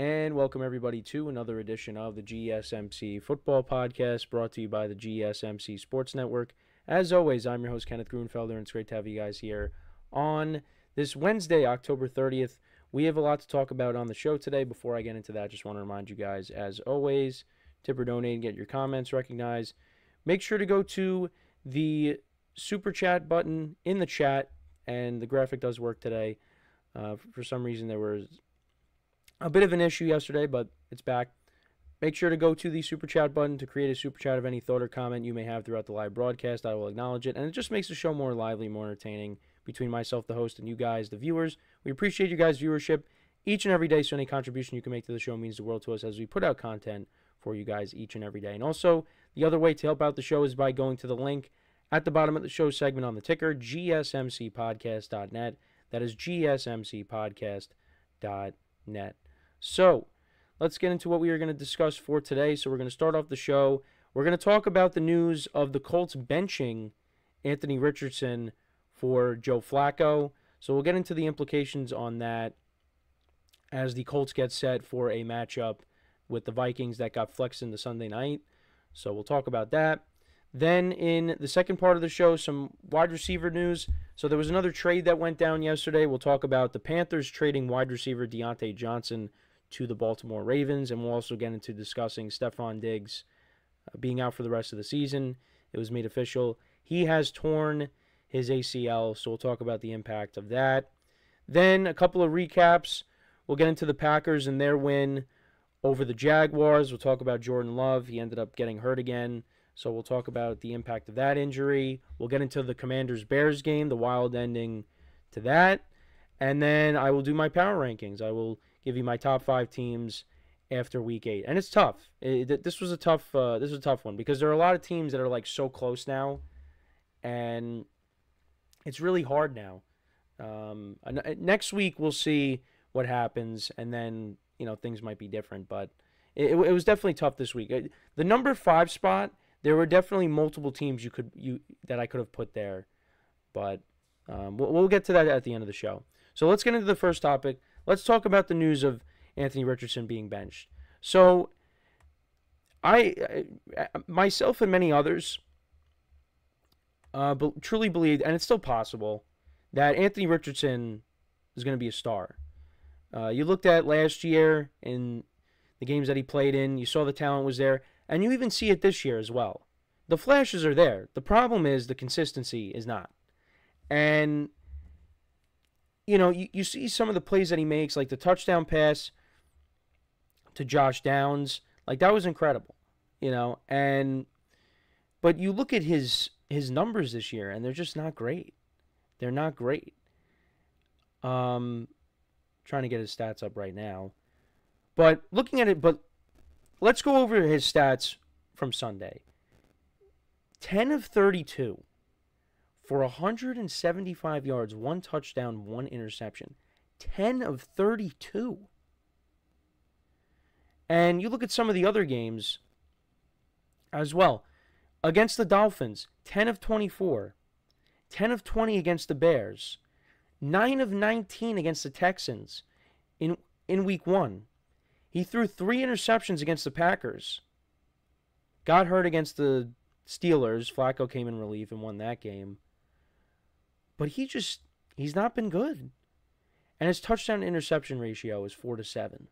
And welcome everybody to another edition of the GSMC Football Podcast brought to you by the GSMC Sports Network. As always, I'm your host Kenneth Grunfelder, and it's great to have you guys here on this Wednesday, October 30th. We have a lot to talk about on the show today. Before I get into that, just want to remind you guys, as always, tip or donate and get your comments recognized. Make sure to go to the super chat button in the chat, and the graphic does work today. Uh, for some reason, there was a bit of an issue yesterday, but it's back. Make sure to go to the super chat button to create a super chat of any thought or comment you may have throughout the live broadcast. I will acknowledge it, and it just makes the show more lively, more entertaining between myself, the host, and you guys, the viewers. We appreciate you guys' viewership each and every day, so any contribution you can make to the show means the world to us as we put out content for you guys each and every day. And also, the other way to help out the show is by going to the link at the bottom of the show segment on the ticker, gsmcpodcast.net. That is gsmcpodcast.net. So, let's get into what we are going to discuss for today. So, we're going to start off the show. We're going to talk about the news of the Colts benching Anthony Richardson for Joe Flacco. So, we'll get into the implications on that as the Colts get set for a matchup with the Vikings that got flexed into Sunday night. So, we'll talk about that. Then, in the second part of the show, some wide receiver news. So, there was another trade that went down yesterday. We'll talk about the Panthers trading wide receiver Diontae Johnson to the Baltimore Ravens, and we'll also get into discussing Stefon Diggs uh, being out for the rest of the season. It was made official. He has torn his ACL, so we'll talk about the impact of that. Then a couple of recaps. We'll get into the Packers and their win over the Jaguars. We'll talk about Jordan Love. He ended up getting hurt again. So we'll talk about the impact of that injury. We'll get into the Commanders Bears game, the wild ending to that. And then I will do my power rankings. I will give you my top five teams after week eight, and it's tough. It, this was a tough. Uh, this was a tough one because there are a lot of teams that are like so close now, and it's really hard now. Um, next week we'll see what happens, and then you know things might be different. But it, it was definitely tough this week. The number five spot, there were definitely multiple teams you could you that I could have put there, but um, we'll, we'll get to that at the end of the show. So let's get into the first topic. Let's talk about the news of Anthony Richardson being benched. So, I, myself and many others, uh, be, truly believed, and it's still possible, that Anthony Richardson is going to be a star. Uh, you looked at last year in the games that he played in, you saw the talent was there, and you even see it this year as well. The flashes are there. The problem is the consistency is not. And you know, you, you see some of the plays that he makes, like the touchdown pass to Josh Downs, like that was incredible, you know, and but you look at his his numbers this year and they're just not great. They're not great. Um trying to get his stats up right now. But looking at it, but let's go over his stats from Sunday. 10 of 32 for 175 yards, one touchdown, one interception. 10 of 32. And you look at some of the other games as well. Against the Dolphins, 10 of 24. 10 of 20 against the Bears. 9 of 19 against the Texans in in week 1. He threw 3 interceptions against the Packers. Got hurt against the Steelers. Flacco came in relief and won that game. But he just he's not been good. And his touchdown interception ratio is 4 to 7.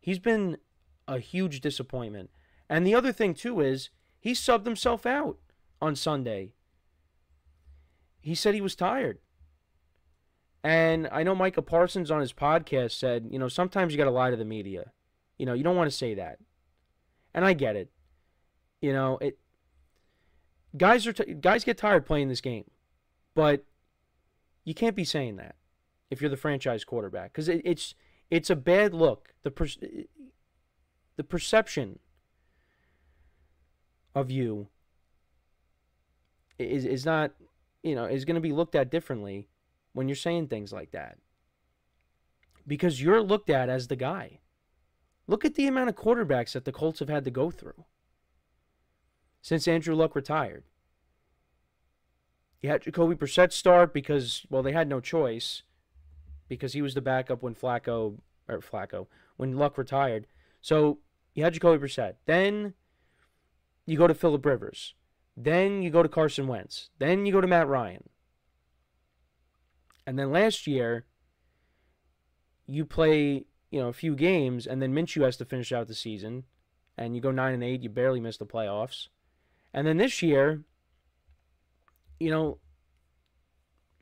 He's been a huge disappointment. And the other thing too is he subbed himself out on Sunday. He said he was tired. And I know Micah Parsons on his podcast said, you know, sometimes you got to lie to the media. You know, you don't want to say that. And I get it. You know, it guys are guys get tired playing this game, but you can't be saying that if you're the franchise quarterback because it, it's it's a bad look. The per- the perception of you is is not you know is going to be looked at differently when you're saying things like that because you're looked at as the guy. Look at the amount of quarterbacks that the Colts have had to go through since Andrew Luck retired. You had Jacoby Brissett start because, well, they had no choice. because he was the backup when Flacco or Flacco when Luck retired. So you had Jacoby Brissett. Then you go to Philip Rivers. Then you go to Carson Wentz. Then you go to Matt Ryan. And then last year, you play, you know, a few games, and then Minshew has to finish out the season, and you go nine and eight. You barely miss the playoffs. And then this year, you know,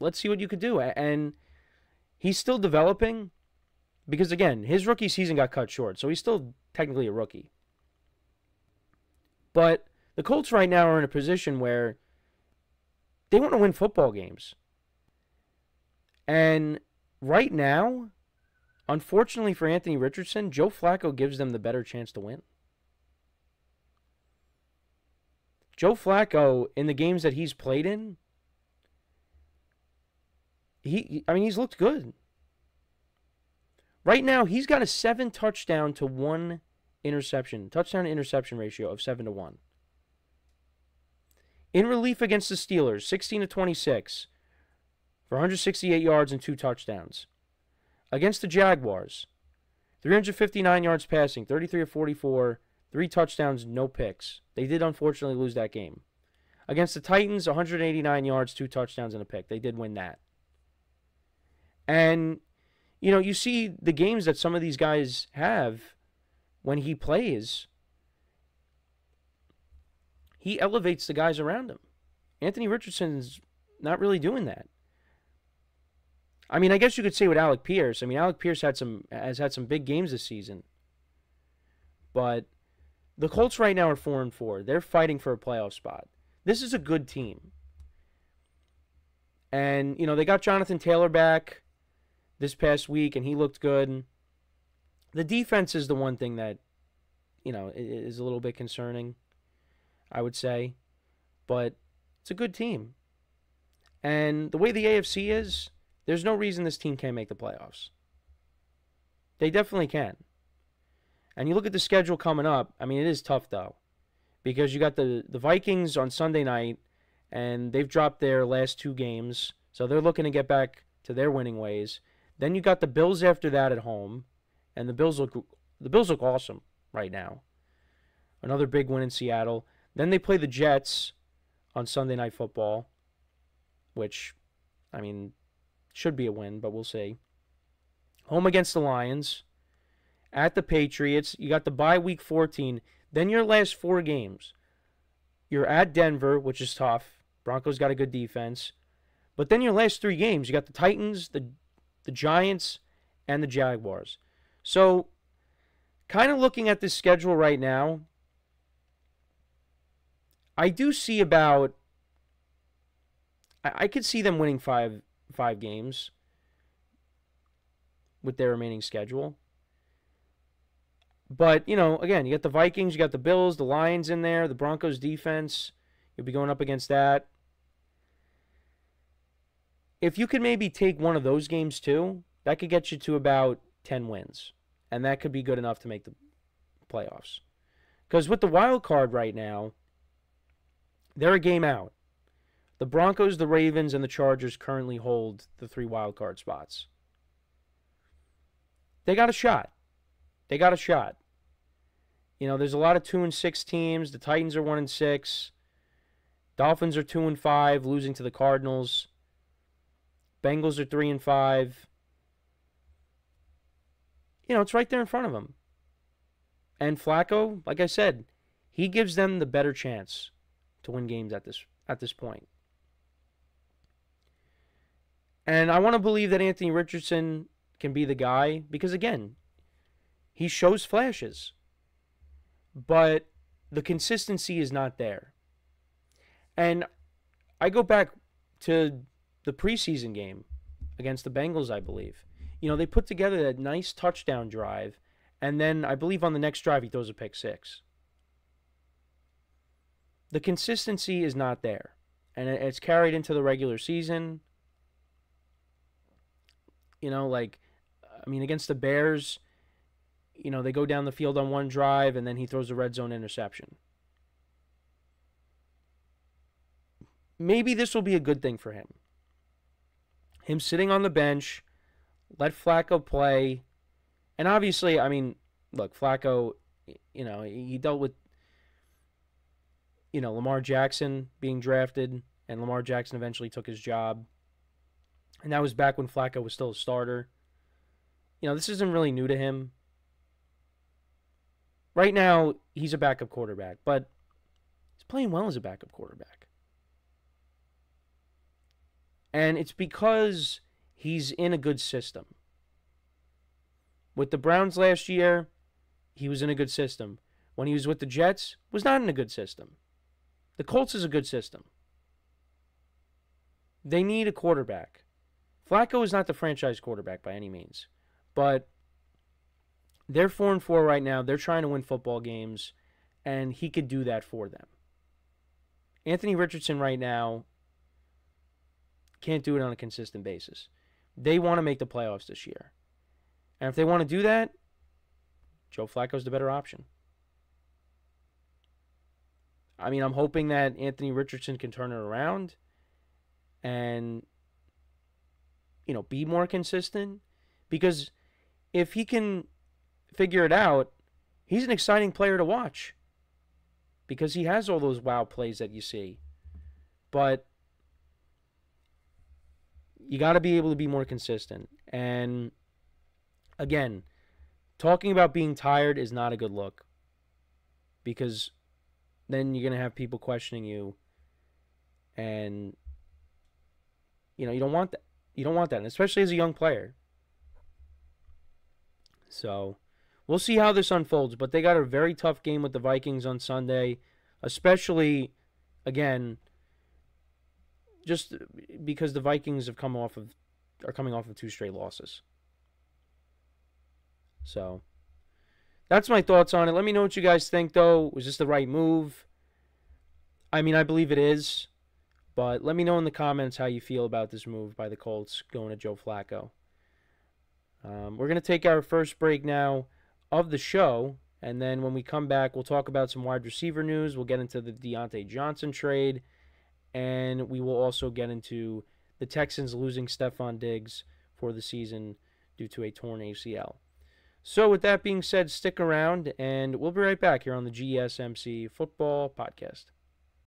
let's see what you could do. And he's still developing because, again, his rookie season got cut short. So he's still technically a rookie. But the Colts right now are in a position where they want to win football games. And right now, unfortunately for Anthony Richardson, Joe Flacco gives them the better chance to win. Joe Flacco, in the games that he's played in, he, I mean, he's looked good. Right now, he's got a seven touchdown to one interception, touchdown to interception ratio of seven to one. In relief against the Steelers, 16 to 26 for 168 yards and two touchdowns. Against the Jaguars, 359 yards passing, 33 of 44, three touchdowns, no picks. They did unfortunately lose that game. Against the Titans, 189 yards, two touchdowns, and a pick. They did win that. And, you know, you see the games that some of these guys have when he plays, he elevates the guys around him. Anthony Richardson's not really doing that. I mean, I guess you could say with Alec Pierce. I mean, Alec Pierce had some has had some big games this season. But the Colts right now are four and four. They're fighting for a playoff spot. This is a good team. And, you know, they got Jonathan Taylor back this past week, and he looked good. The defense is the one thing that, you know, is a little bit concerning, I would say. But it's a good team. And the way the AFC is, there's no reason this team can't make the playoffs. They definitely can. And you look at the schedule coming up, I mean, it is tough, though. Because you got the, the Vikings on Sunday night, and they've dropped their last two games. So they're looking to get back to their winning ways. Then you got the Bills after that at home, and the Bills look the Bills look awesome right now. Another big win in Seattle. Then they play the Jets on Sunday Night Football, which, I mean, should be a win, but we'll see. Home against the Lions, at the Patriots. You got the bye week 14. Then your last four games. You're at Denver, which is tough. Broncos got a good defense. But then your last three games, you got the Titans, the the Giants, and the Jaguars. So, kind of looking at this schedule right now, I do see about I, I could see them winning five five games with their remaining schedule. But, you know, again, you got the Vikings, you got the Bills, the Lions in there, the Broncos defense. You'll be going up against that if you could maybe take one of those games too, that could get you to about 10 wins. And that could be good enough to make the playoffs. Because with the wild card right now, they're a game out. The Broncos, the Ravens, and the Chargers currently hold the three wild card spots. They got a shot. They got a shot. You know, there's a lot of two and six teams. The Titans are one and six. Dolphins are two and five, losing to the Cardinals. Bengals are three and five. You know, it's right there in front of them. And Flacco, like I said, he gives them the better chance to win games at this at this point. And I want to believe that Anthony Richardson can be the guy because again, he shows flashes. But the consistency is not there. And I go back to the preseason game against the Bengals, I believe. You know, they put together that nice touchdown drive, and then I believe on the next drive he throws a pick six. The consistency is not there, and it's carried into the regular season. You know, like, I mean, against the Bears, you know, they go down the field on one drive, and then he throws a red zone interception. Maybe this will be a good thing for him him sitting on the bench, let Flacco play. And obviously, I mean, look, Flacco, you know, he dealt with, you know, Lamar Jackson being drafted, and Lamar Jackson eventually took his job. And that was back when Flacco was still a starter. You know, this isn't really new to him. Right now, he's a backup quarterback, but he's playing well as a backup quarterback. And it's because he's in a good system. With the Browns last year, he was in a good system. When he was with the Jets, was not in a good system. The Colts is a good system. They need a quarterback. Flacco is not the franchise quarterback by any means, but they're four and four right now. They're trying to win football games, and he could do that for them. Anthony Richardson right now can't do it on a consistent basis. They want to make the playoffs this year. And if they want to do that, Joe Flacco's the better option. I mean, I'm hoping that Anthony Richardson can turn it around and you know, be more consistent because if he can figure it out, he's an exciting player to watch because he has all those wow plays that you see. But you got to be able to be more consistent. And again, talking about being tired is not a good look because then you're going to have people questioning you and you know, you don't want that. You don't want that, and especially as a young player. So, we'll see how this unfolds, but they got a very tough game with the Vikings on Sunday, especially again just because the Vikings have come off of are coming off of two straight losses. So, that's my thoughts on it. Let me know what you guys think though. Was this the right move? I mean, I believe it is. But let me know in the comments how you feel about this move by the Colts going to Joe Flacco. Um, we're going to take our first break now of the show. And then when we come back, we'll talk about some wide receiver news. We'll get into the Diontae Johnson trade. And we will also get into the Texans losing Stefon Diggs for the season due to a torn ACL. So, with that being said, stick around and we'll be right back here on the GSMC Football Podcast.